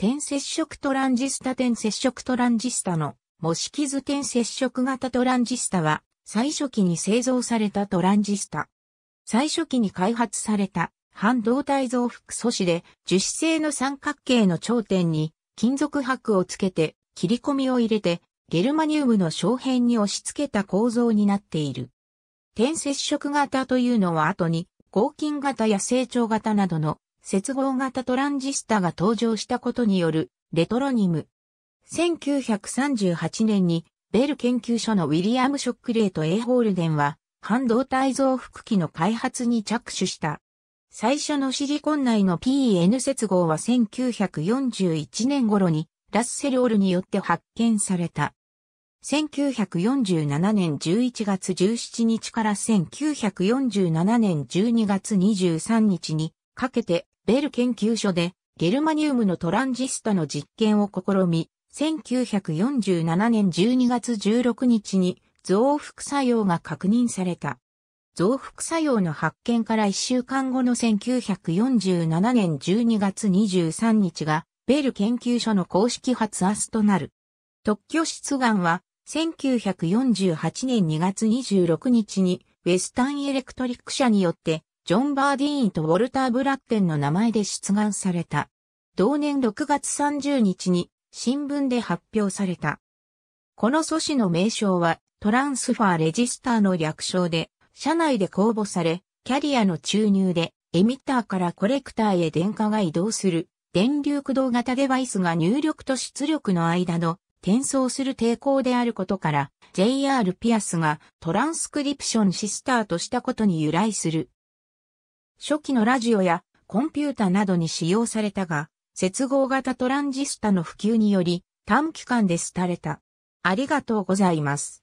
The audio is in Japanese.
点接触トランジスタ点接触トランジスタの模式図点接触型トランジスタは最初期に製造されたトランジスタ。最初期に開発された半導体増幅素子で樹脂製の三角形の頂点に金属箔をつけて切り込みを入れてゲルマニウムの小片に押し付けた構造になっている。点接触型というのは後に合金型や成長型などの接合型トランジスタが登場したことによるレトロニム。1938年にベル研究所のウィリアム・ショックレート・エイホールデンは半導体増幅器の開発に着手した。最初のシリコン内の PN 接合は1941年頃にラッセル・オルによって発見された。1947年11月17日から1947年12月23日にかけてベル研究所でゲルマニウムのトランジスタの実験を試み、1947年12月16日に増幅作用が確認された。増幅作用の発見から1週間後の1947年12月23日がベル研究所の公式初アスとなる。特許出願は1948年2月26日にウェスタンエレクトリック社によってジョン・バーディーンとウォルター・ブラッテンの名前で出願された。同年6月30日に新聞で発表された。この素子の名称はトランスファーレジスターの略称で、社内で公募され、キャリアの注入で、エミッターからコレクターへ電荷が移動する、電流駆動型デバイスが入力と出力の間の転送する抵抗であることから、JR ピアスがトランスクリプションシスターとしたことに由来する。初期のラジオやコンピュータなどに使用されたが、接合型トランジスタの普及により短期間で廃れた。ありがとうございます。